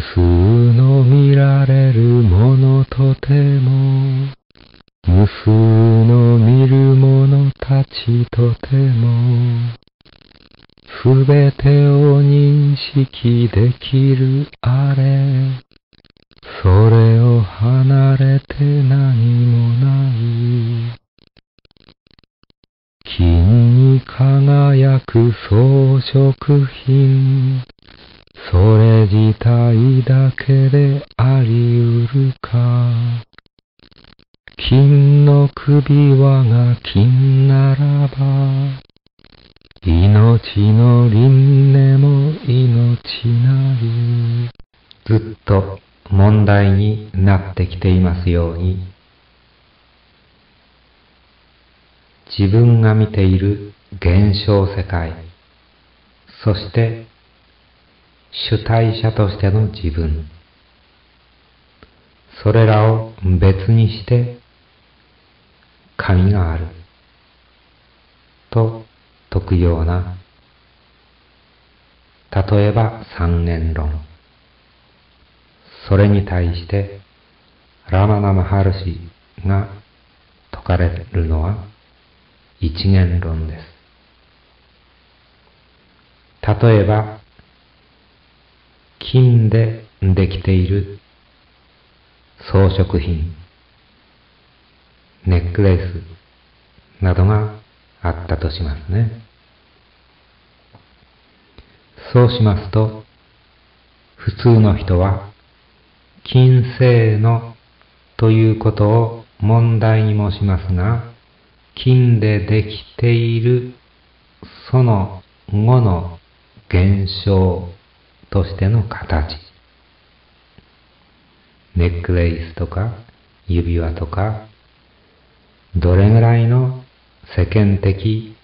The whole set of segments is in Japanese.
無数の見られるものとても、無数の見る者たちとても、すべてを認識できるあれ、それを離れて何もない。金に輝く装飾品、それ自体だけであり得るか。金の首輪が金ならば、命の輪廻も命なり。ずっと問題になってきていますように、自分が見ている現象世界、そして主体者としての自分、それらを別にして神があると説くような、例えば三元論。それに対してラマナマハルシが説かれるのは一元論です。例えば、金でできている。装飾品、ネックレース。などがあったとしますね。そうしますと、普通の人は、金星のということを問題にもしますが、金でできているその後の現象としての形。ネックレイスとか指輪とか、どれぐらいの世間的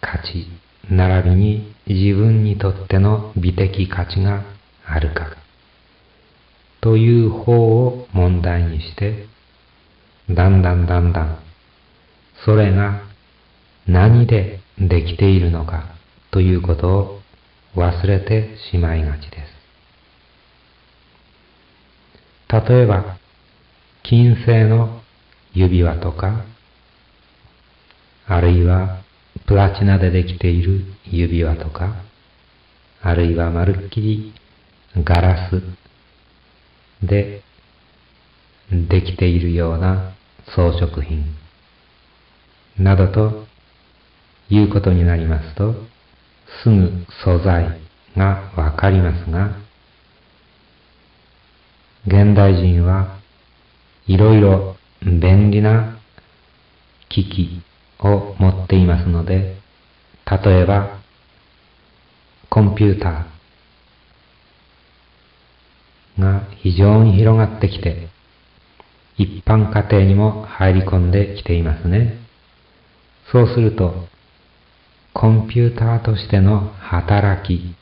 価値、並びに自分にとっての美的価値があるか、という方を問題にして、だんだんだんだん、それが何でできているのかということを忘れてしまいがちです。例えば、金星の指輪とか、あるいはプラチナでできている指輪とか、あるいはまるっきりガラスでできているような装飾品などということになりますと、すぐ素材がわかりますが、現代人はいろいろ便利な機器を持っていますので、例えば、コンピューターが非常に広がってきて、一般家庭にも入り込んできていますね。そうすると、コンピューターとしての働き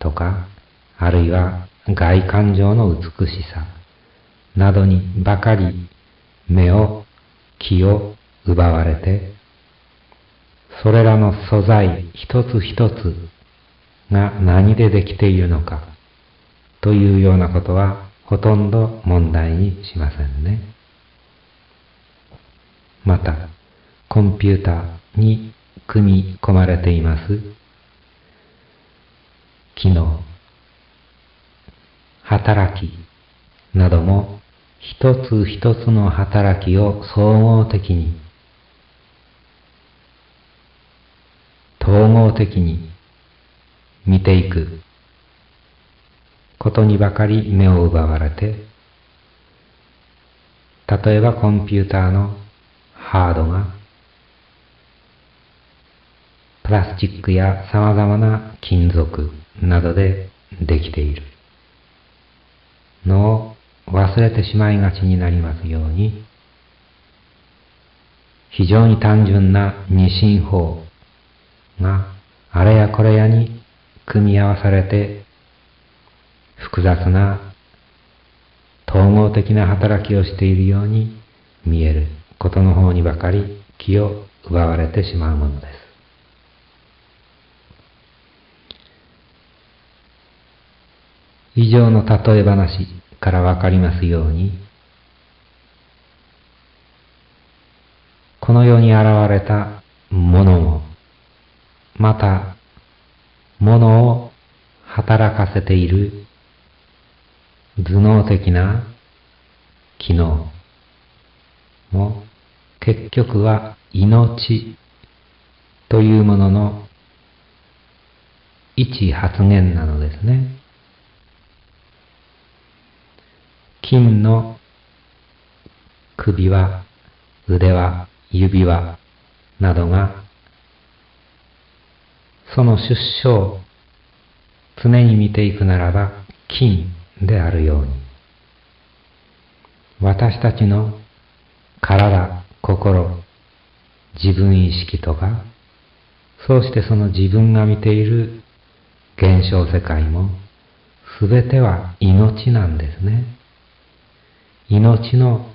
とか、あるいは外観上の美しさなどにばかり目を、気を奪われて、それらの素材一つ一つが何でできているのかというようなことはほとんど問題にしませんね。また、コンピューターに組み込まれています。機能、働きなども一つ一つの働きを総合的に統合的に見ていくことにばかり目を奪われて、例えばコンピューターのハードがプラスチックや様々な金属などでできているのを忘れてしまいがちになりますように、非常に単純な二進法があれやこれやに組み合わされて複雑な統合的な働きをしているように見えることの方にばかり気を奪われてしまうものです。以上の例え話からわかりますように、この世に現れたものも、また、ものを働かせている頭脳的な機能も結局は命というものの一発言なのですね。金の首は腕は指輪などがその出生を常に見ていくならば金であるように私たちの体、心、自分意識とかそうしてその自分が見ている現象世界もすべては命なんですね。命の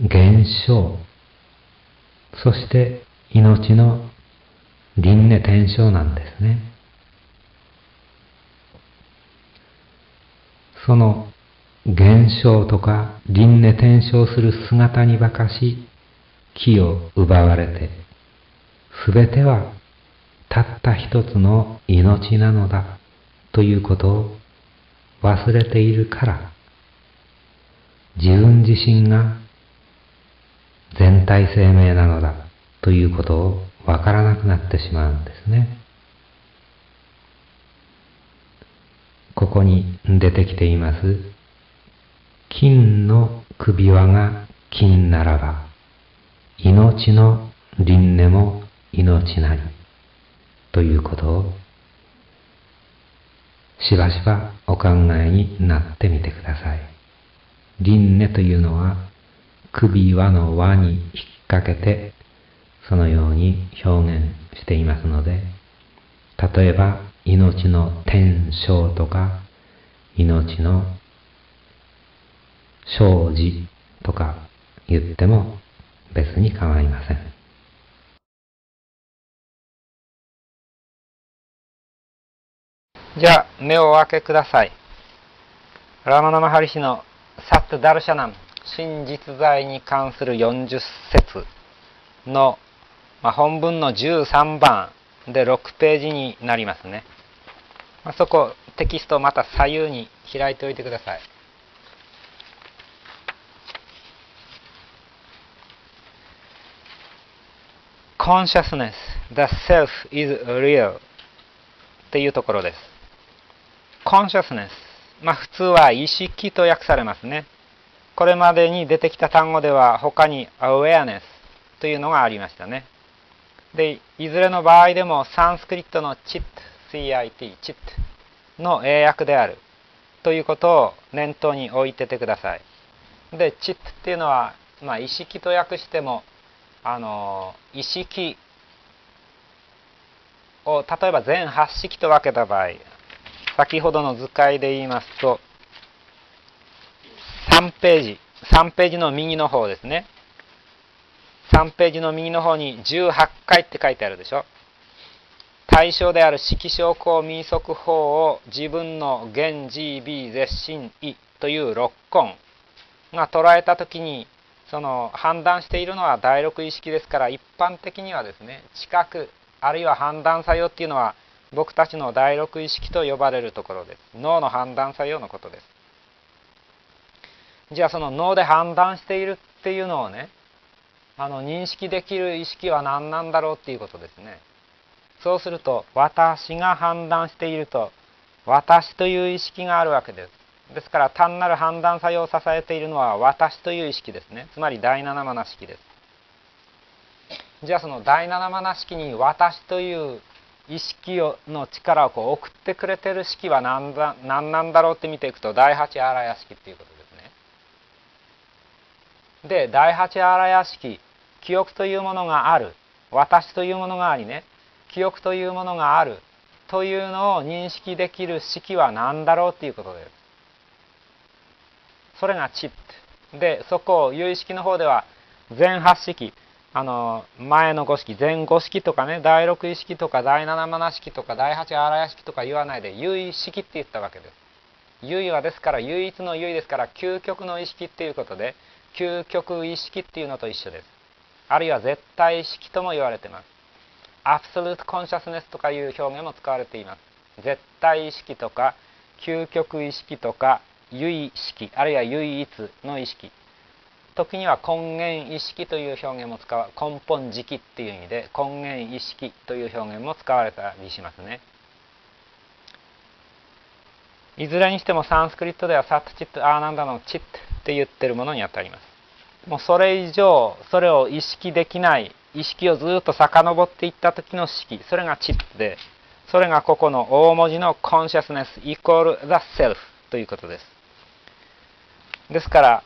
現象、そして命の輪廻転生なんですね。その現象とか輪廻転生する姿にばかし気を奪われて、すべてはたった一つの命なのだということを忘れているから、自分自身が全体生命なのだということをわからなくなってしまうんですね。ここに出てきています。金の首輪が金ならば、命の輪廻も命なり。ということをしばしばお考えになってみてください。輪廻というのは首輪の輪に引っ掛けてそのように表現していますので例えば命の天生とか命の生じとか言っても別に構いません。じゃあ、目を開けください。ラマナマハリシのト・ダルシャナン、真実在に関する40節の、まあ、本文の13番で6ページになりますね。まあ、そこ、テキストをまた左右に開いておいてください。Consciousness, the self is real っていうところです。consciousness。まあ普通は意識と訳されますね。これまでに出てきた単語では他に awareness というのがありましたね。で、いずれの場合でもサンスクリットの chit, cit, chit の英訳であるということを念頭に置いててください。で、chit っていうのは、まあ意識と訳しても、あの、意識を例えば全8式と分けた場合、先ほどの図解で言いますと、3ページ、3ページの右の方ですね。3ページの右の方に18回って書いてあるでしょ。対象である色証項民則法を自分の現 GB 絶心意という六根が捉えたときにその判断しているのは第六意識ですから一般的にはですね知覚あるいは判断作用っていうのは僕たちの第六意識と呼ばれるところです。脳の判断作用のことです。じゃあその脳で判断しているっていうのをね、あの認識できる意識は何なんだろうっていうことですね。そうすると、私が判断していると、私という意識があるわけです。ですから単なる判断作用を支えているのは私という意識ですね。つまり第七マナ式です。じゃあその第七マナ式に私という意識をの力をこう送ってくれてる式は何だ何なんだろうって見ていくと第八荒屋式っていうことです。で第八荒屋式記憶というものがある。私というものがありね。記憶というものがある。というのを認識できる式は何だろうっていうことです。それがチップ。でそこを有意識の方では全八式。あの前の五式。前五式とかね。第六意識とか第七マナ式とか第八荒屋式とか言わないで有意識って言ったわけです。唯はですから唯一の唯ですから究極の意識っていうことで究極意識っていうのと一緒です。あるいは絶対意識とも言われてます。アブソルートコンシャスネスとかいう表現も使われています。絶対意識とか究極意識とか唯意識あるいは唯一の意識。時には根源意識という表現も使わ根本時期っていう意味で根源意識という表現も使われたりしますね。いずれにしてもサンスクリットではサットチットアーナンダのチットって言ってるものにあたります。もうそれ以上それを意識できない意識をずっと遡っていった時の式それがチットでそれがここの大文字のコンシャスネスイコール the self ということです。ですから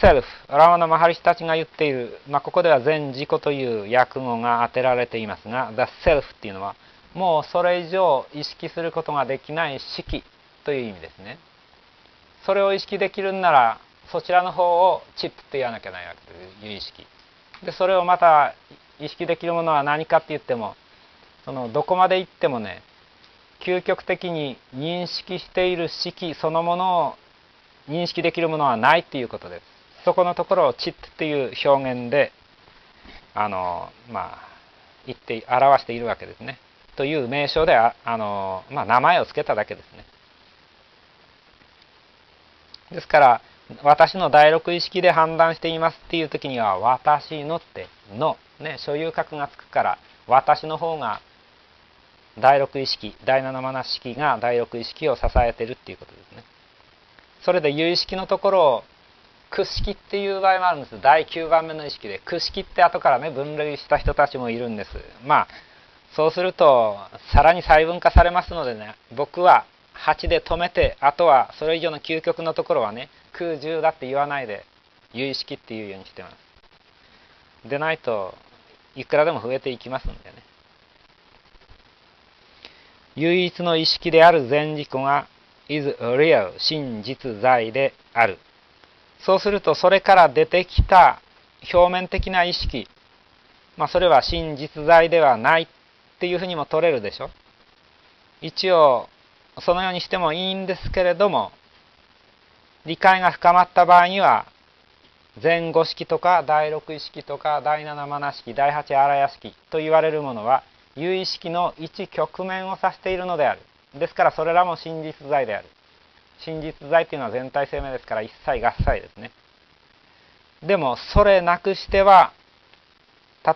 セルフラワナ・マハリシたちが言っている、まあ、ここでは全自己という訳語が当てられていますが the self っていうのはもうそれ以上意識することができない式という意味ですね。それを意識できるんならそちらの方をチップって言わなきゃないわけという意識でそれをまた意識できるものは何かって言ってもそのどこまで行ってもね究極的に認識している式そのものを認識できるものはないっていうことです。そこのところをチップっていう表現であのまあ言って表しているわけですね。という名称でああの、まあ、名前を付けただけですね。ですから私の第六意識で判断していますっていう時には私のっての、ね、所有格がつくから私の方が第六意識第七マナ式が第六意識を支えてるっていうことですね。それで有意識のところを屈式っていう場合もあるんです。第9番目の意識で屈式って後からね分類した人たちもいるんです。まあそうするとさらに細分化されますのでね僕は8で止めてあとはそれ以上の究極のところはね空10だって言わないで有意識っていうようにしてます。でないといくらでも増えていきますんでね。唯一の意識である全自己が is real 真実在である。そうするとそれから出てきた表面的な意識。まあそれは真実在ではないっていうふうにも取れるでしょ。一応そのようにしてもいいんですけれども理解が深まった場合には前後式とか第6意識とか第7マナ式第8荒屋式と言われるものは有意識の一局面を指しているのである。ですからそれらも真実在である。真実在というのは全体生命ですから一切合切ですね。でもそれなくしては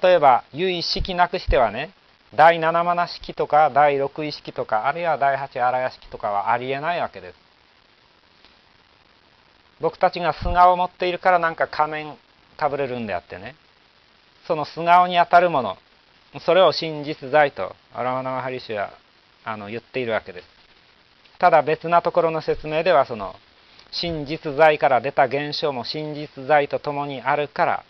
例えば有意識なくしてはね第7マナ式とか第6意識とかあるいは第8荒屋式とかはありえないわけです。僕たちが素顔を持っているからなんか仮面かぶれるんであってね。その素顔にあたるものそれを真実在とアラマナマハリシュはあの言っているわけです。ただ別なところの説明ではその真実在から出た現象も真実在とともにあるから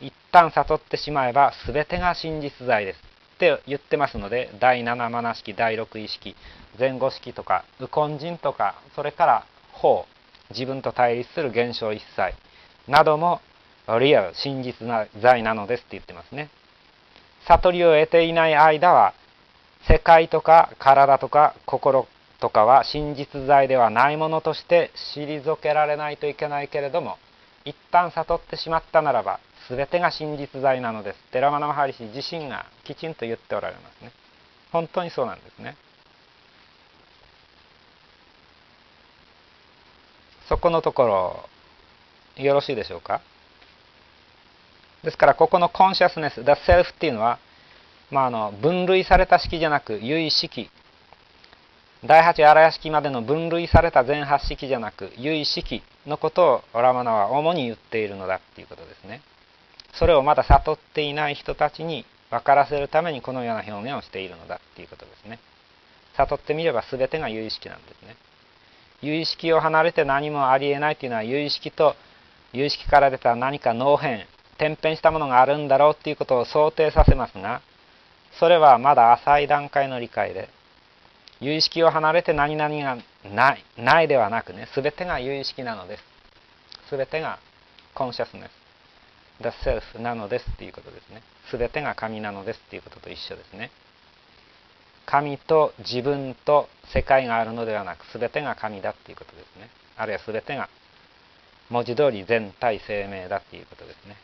一旦悟ってしまえば全てが真実在です。って言ってますので第7マナ式第6意識前後式とか右根人とかそれから法。自分と対立する現象一切。などもリアル真実な在なのですって言ってますね。悟りを得ていない間は世界とか体とか心とかは真実在ではないものとして退けられないといけないけれども一旦悟ってしまったならば全てが真実在なのです。テラマナマハリ氏自身がきちんと言っておられますね。本当にそうなんですね。そこのところよろしいでしょうか？ですからここのコンシャスネス The Self っていうのは、まあ、あの分類された式じゃなく唯式第8荒屋式までの分類された全8式じゃなく唯式のことをオラマナは主に言っているのだっていうことですね。それをまだ悟っていない人たちに分からせるためにこのような表現をしているのだっていうことですね。悟ってみれば全てが有意識なんですね。有意識を離れて何もありえないというのは有意識と有意識から出た何か脳変転変したものがあるんだろうっていうことを想定させますがそれはまだ浅い段階の理解で。有意識を離れて何々がないないではなくね全てが有意識なのです。全てがコンシャスネス The Self なのですっていうことですね。全てが神なのですっていうことと一緒ですね。神と自分と世界があるのではなく全てが神だっていうことですね。あるいは全てが文字通り全体生命だっていうことですね。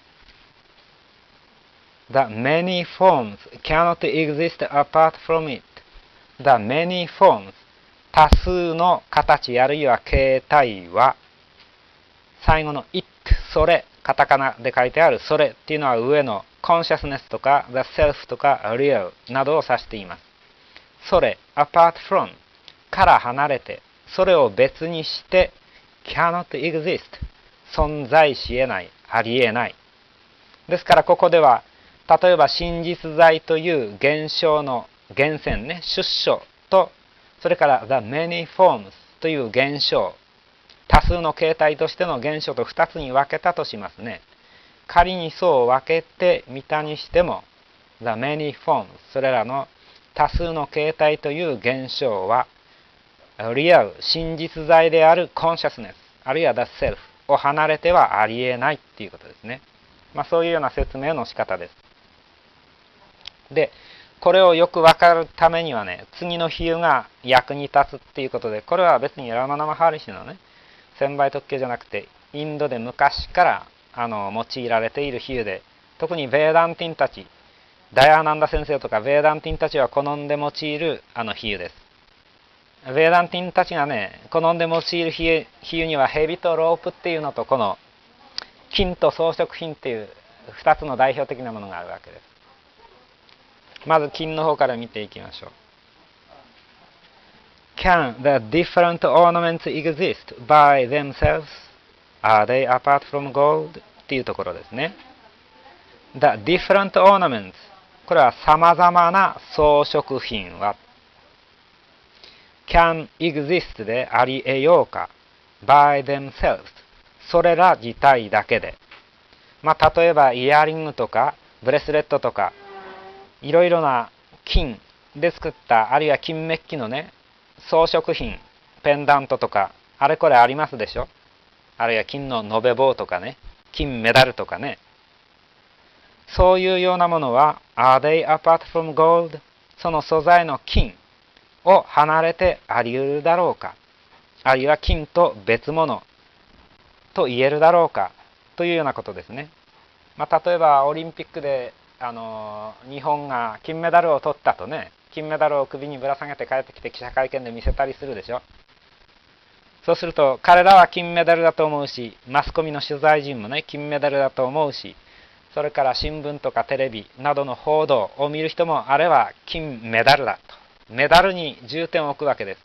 The many forms cannot exist apart from it. The many forms 多数の形あるいは形態は最後の it それカタカナで書いてあるそれっていうのは上の consciousness とか the self とか real などを指しています。それ apart from から離れてそれを別にして cannot exist 存在し得ないあり得ない。ですからここでは例えば真実在という現象の源泉ね出所とそれから the many forms という現象多数の形態としての現象と2つに分けたとしますね。仮にそう分けてみたにしても the many forms それらの多数の形態という現象はリアル真実在であるコンシャスネスあるいは the self を離れてはありえないっていうことですね、まあ、そういうような説明の仕方です。でこれをよく分かるためにはね次の比喩が役に立つっていうことでこれは別にラマナマハリシのね千倍特許じゃなくてインドで昔からあの用いられている比喩で特にベーダンティンたちダヤーナンダ先生とかベーダンティンたちは好んで用いるあの比喩ですベーダンティンたちがね好んで用いる比喩比喩にはヘビとロープっていうのとこの金と装飾品っていう2つの代表的なものがあるわけですまず金の方から見ていきましょう Can the different ornaments exist by themselves? Are they apart from gold? っていうところですね。The different ornaments これは様々な装飾品は can exist であり得ようか by themselves それら自体だけで。まあ例えばイヤリングとかブレスレットとかいろいろな金で作ったあるいは金メッキのね装飾品ペンダントとかあれこれありますでしょ？あるいは金の延べ棒とかね金メダルとかね。そういうようなものは Are they apart from gold? その素材の金を離れてあり得るだろうか？あるいは金と別物と言えるだろうか？というようなことですね。まあ、例えばオリンピックであの日本が金メダルを取ったとね金メダルを首にぶら下げて帰ってきて記者会見で見せたりするでしょそうすると彼らは金メダルだと思うしマスコミの取材陣もね金メダルだと思うしそれから新聞とかテレビなどの報道を見る人もあれは金メダルだと。メダルに重点を置くわけです。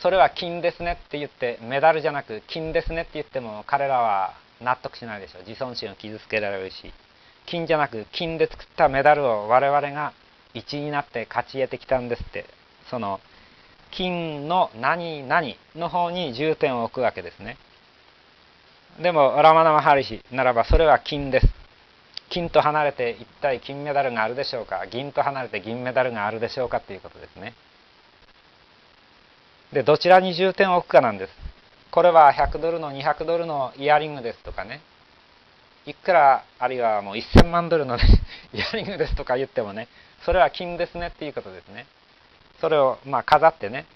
それは金ですねって言ってメダルじゃなく金ですねって言っても彼らは納得しないでしょう。自尊心を傷つけられるし。金じゃなく金で作ったメダルを我々が一になって勝ち得てきたんですって。その金の何々の方に重点を置くわけですね。でもラマナマハリシならばそれは金です。金と離れて一体金メダルがあるでしょうか？銀と離れて銀メダルがあるでしょうかということですね。でどちらに重点を置くかなんです。これは100ドルの200ドルのイヤリングですとかね。いくらあるいはもう1000万ドルの、ね、イヤリングですとか言ってもねそれは金ですねっていうことですね。それをまあ飾ってね。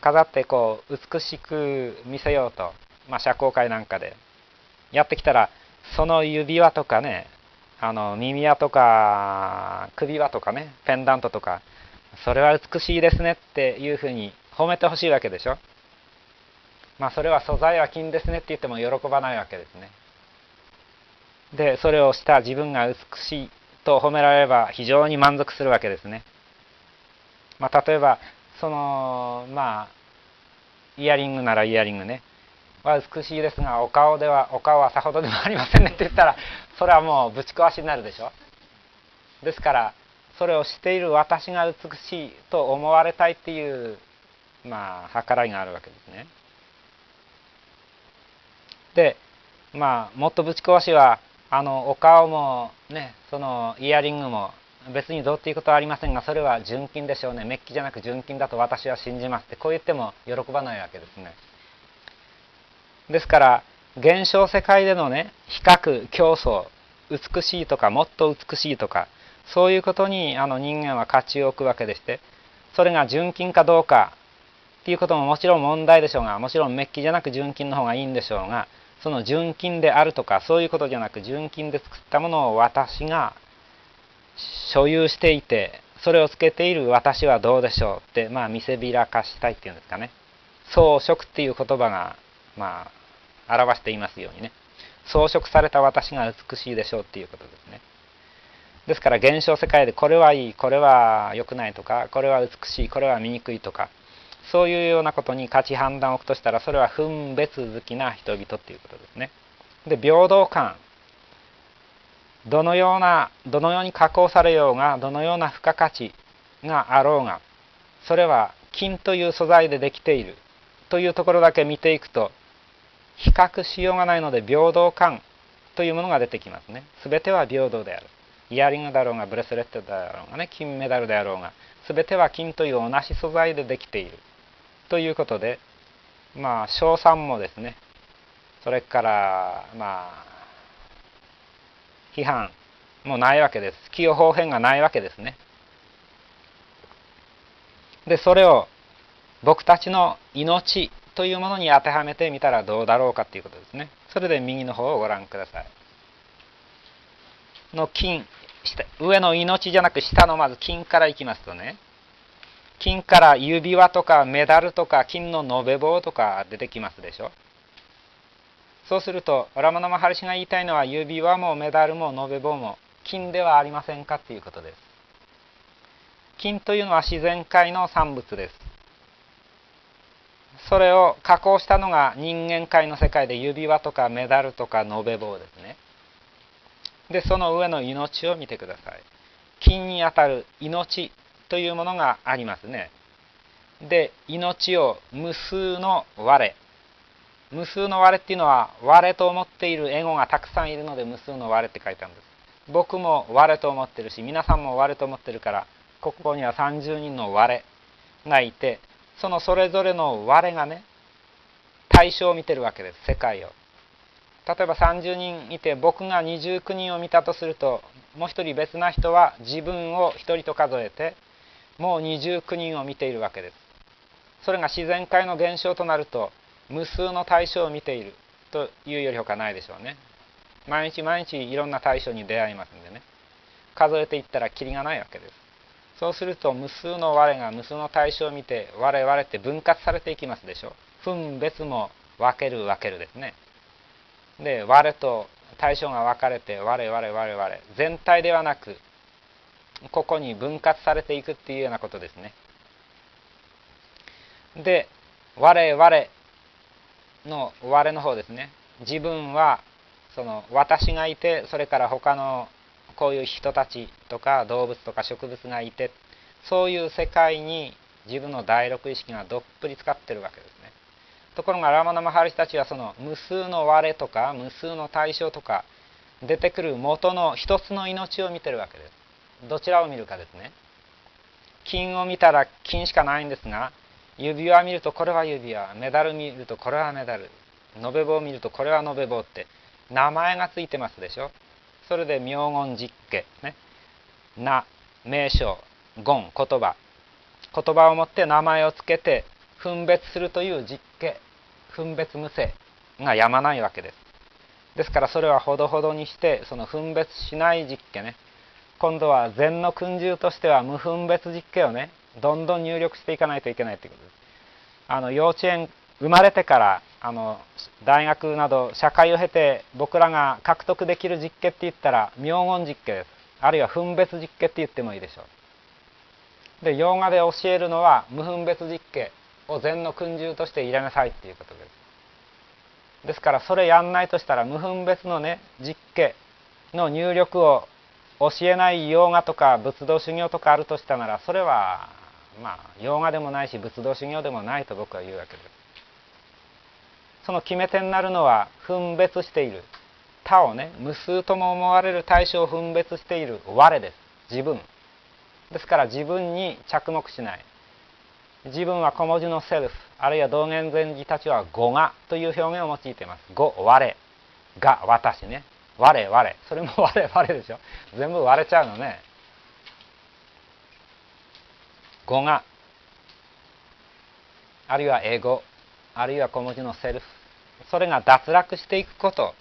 飾ってこう美しく見せようと、まあ、社交界なんかで。やってきたらその指輪とかねあの耳輪とか首輪とかねペンダントとかそれは美しいですねっていうふうに褒めてほしいわけでしょ。まあそれは素材は金ですねって言っても喜ばないわけですね。でそれをした自分が美しいと褒められれば非常に満足するわけですね。まあ、例えばそのまあイヤリングならイヤリングね。は美しいですがお顔ではお顔はさほどでもありませんね って言ったらそれはもうぶち壊しになるでしょ？ですからそれをしている私が美しいと思われたいっていうまあ計らいがあるわけですね。でまあもっとぶち壊しはあのお顔もねそのイヤリングも別にどうっていうことはありませんがそれは純金でしょうねメッキじゃなく純金だと私は信じますってこう言っても喜ばないわけですねですから現象世界でのね比較競争美しいとかもっと美しいとかそういうことにあの人間は価値を置くわけでしてそれが純金かどうかっていうことももちろん問題でしょうがもちろんメッキじゃなく純金の方がいいんでしょうがその純金であるとかそういうことじゃなく純金で作ったものを私が所有していてそれをつけている私はどうでしょうってまあ見せびらかしたいっていうんですかね。装飾っていう言葉がまあ表していますようにね。装飾された私が美しいでしょうっていうことですね。ですから現象世界でこれはいいこれは良くないとかこれは美しいこれは醜いとかそういうようなことに価値判断を置くとしたらそれは分別好きな人々っていうことですね。で平等感。どのようなどのように加工されようがどのような付加価値があろうがそれは金という素材でできているというところだけ見ていくと比較しようがないので平等感というものが出てきますね全ては平等であるイヤリングだろうがブレスレットだろうがね金メダルであろうが全ては金という同じ素材でできているということでまあ賞賛もですねそれからまあ批判もないわけです。起用方変がないわけですね。で、それを僕たちの命というものに当てはめてみたらどうだろうかということですね。それで右の方をご覧ください。の金、上の命じゃなく下のまず金からいきますとね、金から指輪とかメダルとか金の延べ棒とか出てきますでしょ。そうするとラマナマハリシが言いたいのは指輪もメダルも延べ棒も金ではありませんかということです。金というのは自然界の産物です。それを加工したのが人間界の世界で指輪とかメダルとか延べ棒ですね。で、その上の命を見てください。金にあたる命というものがありますね。で、命を無数の我、無数の我っていうのは我と思っているエゴがたくさんいるので無数の我って書いてあるんです僕も我と思ってるし皆さんも我と思ってるからここには30人の我がいてそのそれぞれの我がね対象を見てるわけです世界を。例えば30人いて僕が29人を見たとするともう一人別な人は自分を一人と数えてもう29人を見ているわけです。それが自然界の現象となると無数の対象を見ているというよりほかないでしょうね。毎日毎日いろんな対象に出会いますんでね。数えていったらきりがないわけです。そうすると無数の我が無数の対象を見て我々って分割されていきますでしょ。分別も分ける分けるですね。で我と対象が分かれて我々我々全体ではなくここに分割されていくっていうようなことですね。で我々の我の方ですね。自分はその私がいてそれから他のこういう人たちとか動物とか植物がいてそういう世界に自分の第六意識がどっぷり使ってるわけですね。ところがラマナマハリシたちはその無数の我とか無数の対象とか出てくる元の一つの命を見てるわけです。どちらを見るかですね。金を見たら金しかないんですが指輪見るとこれは指輪。メダル見るとこれはメダル。延べ棒見るとこれは延べ棒って名前がついてますでしょ。それで名言実家ね。な名称言言葉。言葉をもって名前をつけて分別するという実家分別無性がやまないわけです。ですからそれはほどほどにしてその分別しない実家ね。今度は禅の訓従としては無分別実家をねどんどん入力していかないといけないということです。あの幼稚園生まれてからあの大学など社会を経て僕らが獲得できる実験って言ったら名言実験ですあるいは分別実験って言ってもいいでしょう。でヨガで教えるのは無分別実験を禅の訓従として入れなさいっていうことです。ですからそれやんないとしたら無分別のね実験の入力を教えないヨガとか仏道修行とかあるとしたならそれはまあ洋画でもないし仏道修行でもないと僕は言うわけです。その決め手になるのは分別している。他をね無数とも思われる対象を分別している我です。自分。ですから自分に着目しない。自分は小文字のセルフ。あるいは道元禅師たちは語がという表現を用いています。語我。が私ね。我我。それも 我々でしょ。全部割れちゃうのね。語が。あるいはエゴ。あるいは小文字のセルフ。それが脱落していくこと。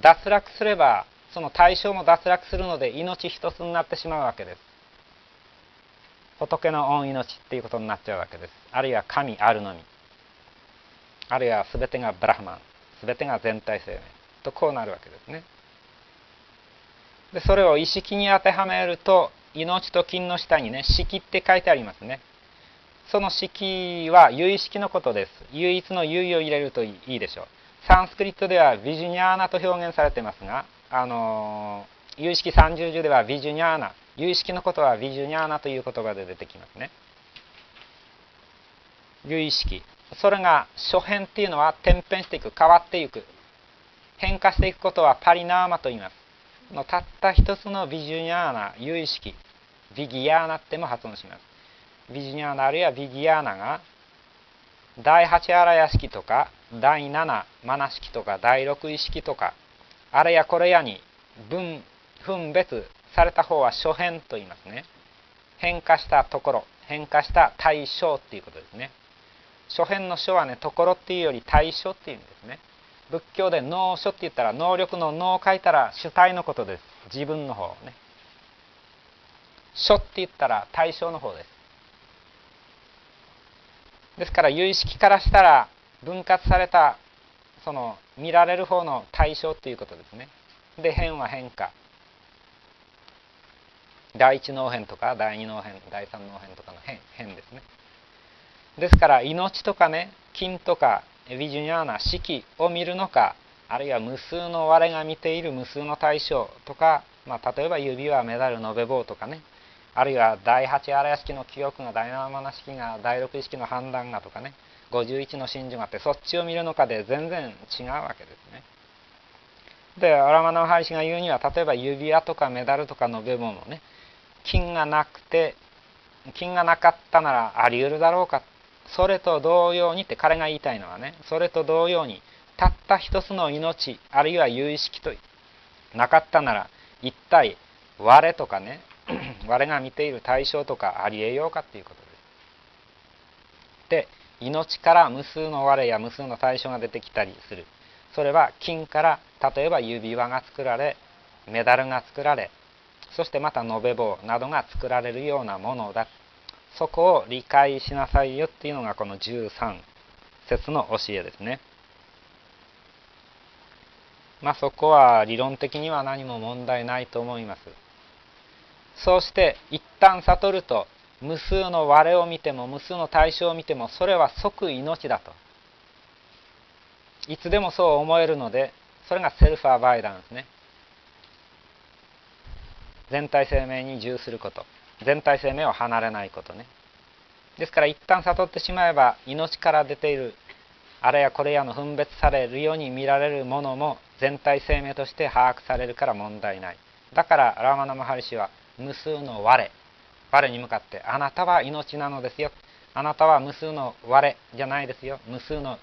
脱落すればその対象も脱落するので命一つになってしまうわけです。仏の御命っていうことになっちゃうわけです。あるいは神あるのみ。あるいは全てがブラハマン。全てが全体生命。とこうなるわけですね。でそれを意識に当てはめると命と金の下にね式って書いてありますね。その式は有意識のことです。唯一の唯を入れるといいでしょう。サンスクリットではビジュニャーナと表現されてますがあの有意識30字ではビジュニャーナ。有意識のことはビジュニャーナという言葉で出てきますね。有意識。それが初変っていうのは転変していく変わっていく。変化していくことはパリナーマと言います。のたった一つのビジュニャーナ有意識。ビギヤーナっても発音します。ビジニャーナあるいはビギヤーナが第8荒屋敷とか第7マナ式とか第6意識とかあれやこれやに分分別された方は初変と言いますね。変化したところ変化した対象っていうことですね。初変の書はねところっていうより対象っていうんですね。仏教で能書って言ったら能力の能を書いたら主体のことです。自分の方ね。書って言ったら対象の方です。ですから有意識からしたら分割されたその見られる方の対象っていうことですね。で変は変化。第一脳変とか第二脳変第三脳変とかの変変ですね。ですから命とかね金とかビジュニャーナ式を見るのかあるいは無数の我が見ている無数の対象とか、まあ、例えば指輪メダル延べ棒とかね。あるいは第8荒屋敷の記憶が第7マ式が第6意識の判断がとかね51の真珠があってそっちを見るのかで全然違うわけですね。でアラマナハリシが言うには例えば指輪とかメダルとか延べ棒もね金がなくて金がなかったならあり得るだろうかそれと同様にって彼が言いたいのはねそれと同様にたった一つの命あるいは有意識となかったなら一体我とかね我が見ている対象とかありえようかっていうことです。で命から無数の我や無数の対象が出てきたりするそれは金から例えば指輪が作られメダルが作られそしてまた延べ棒などが作られるようなものだそこを理解しなさいよっていうのがこの13節の教えですね。まあそこは理論的には何も問題ないと思います。そうして一旦悟ると無数の我を見ても無数の対象を見てもそれは即命だと。いつでもそう思えるのでそれがセルフアバイダンスね。全体生命に従すること。全体生命を離れないことねですから一旦悟ってしまえば命から出ているあれやこれやの分別されるように見られるものも全体生命として把握されるから問題ないだからラーマナマハリシは無数の我。我に向かってあなたは命なのですよ。あなたは無数の我じゃないですよ。無数の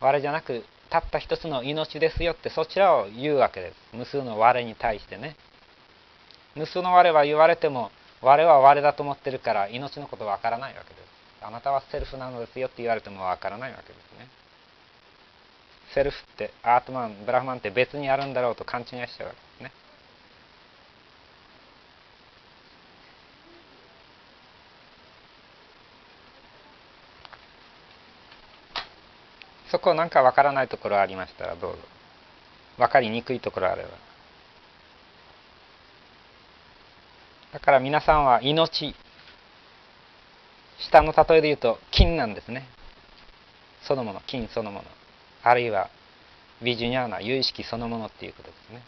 我じゃなくたった一つの命ですよってそちらを言うわけです。無数の我に対してね。無数の我は言われても我は我だと思ってるから命のことわからないわけです。あなたはセルフなのですよって言われてもわからないわけですね。セルフってアートマン、ブラフマンって別にあるんだろうと勘違いしちゃうわけ。ですね。そこなんかわからないところありましたらどうぞ。わかりにくいところあれば。だから皆さんは命。下の例えで言うと金なんですね。そのもの。金そのもの。あるいはビジュニャーナ有意識そのものっていうことですね。